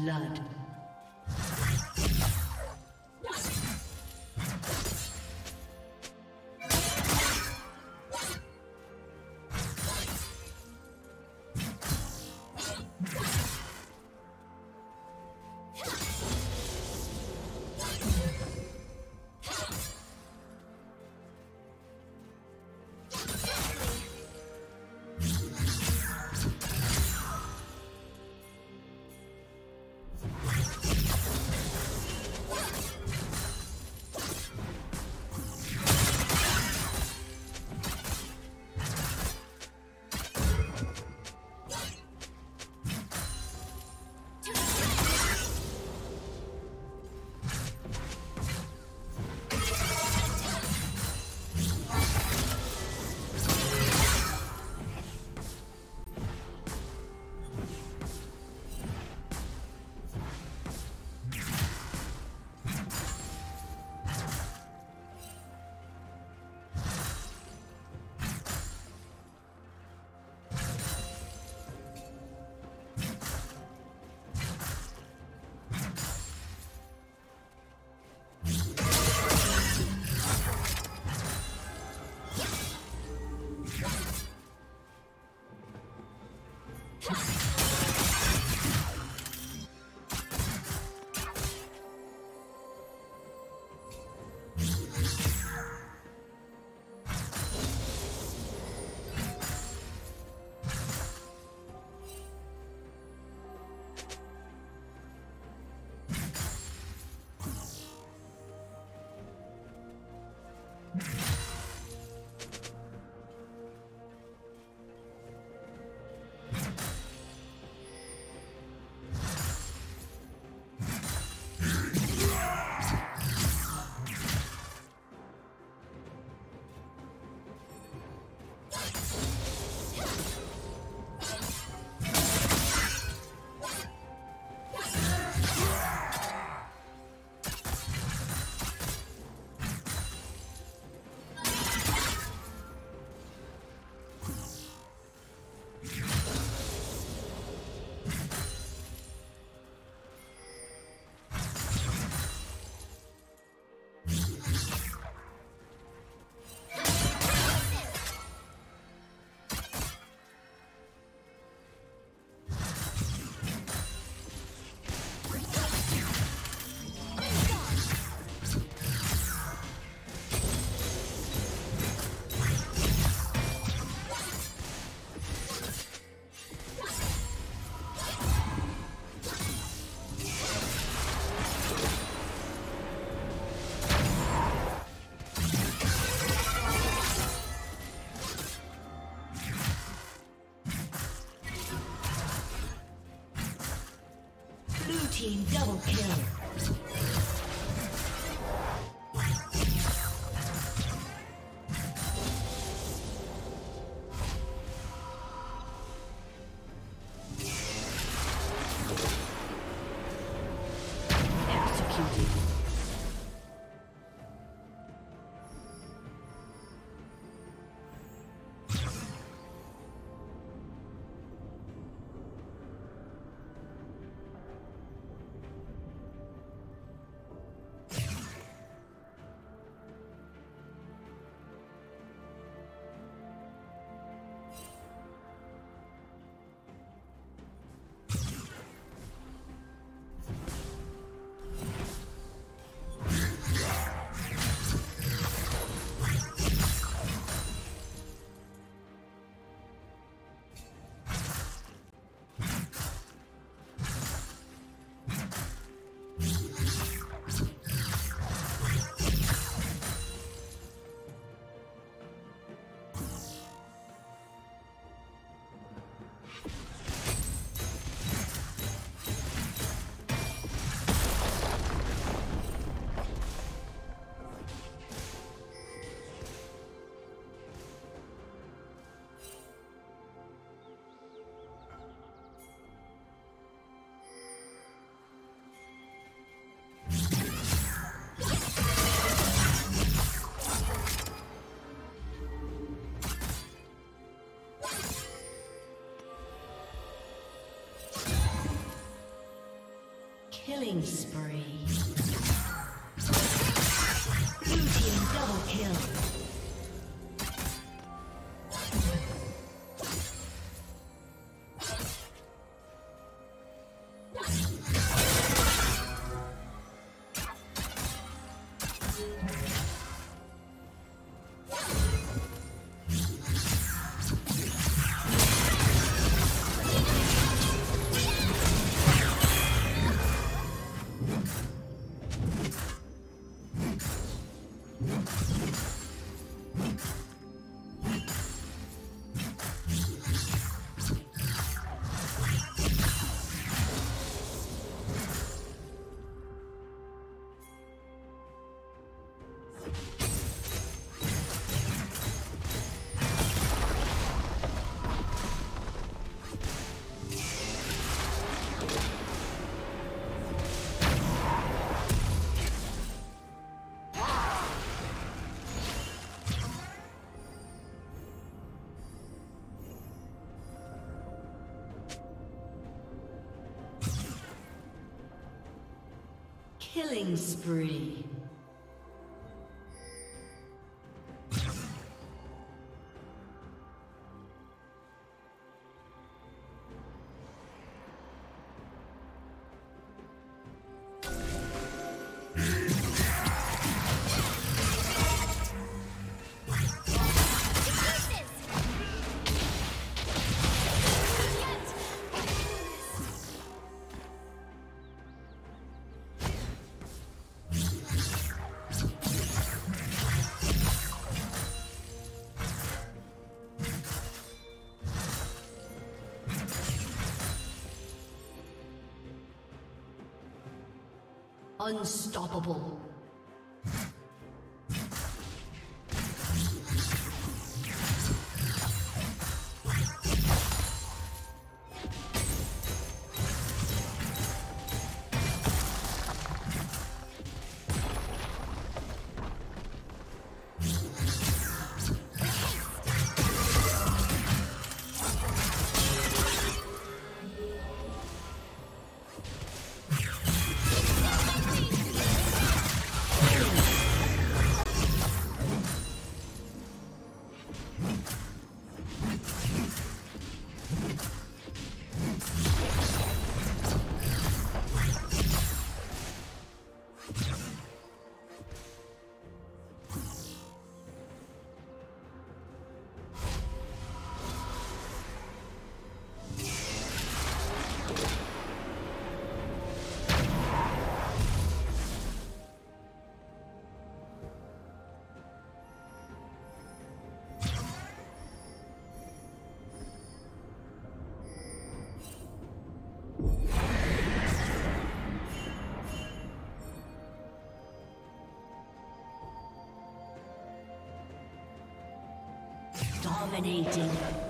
blood. Killing spree. Killing spree. Unstoppable. Dominating.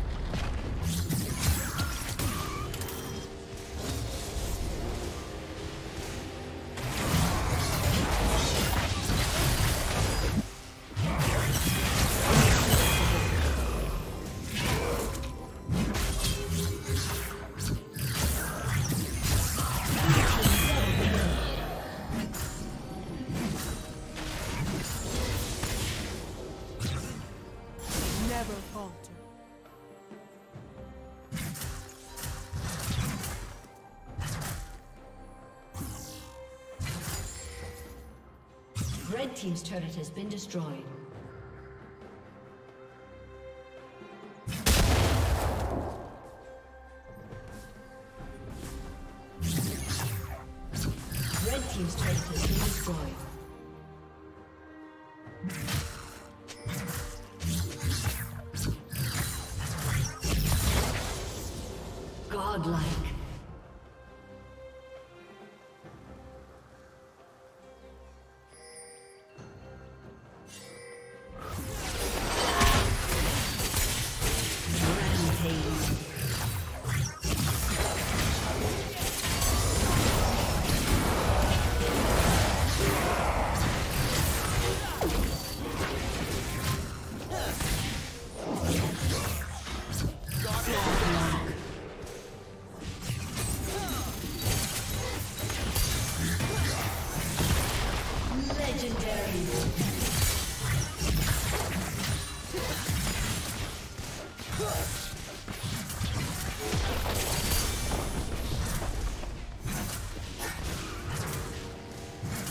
Red Team's turret has been destroyed. Godlike.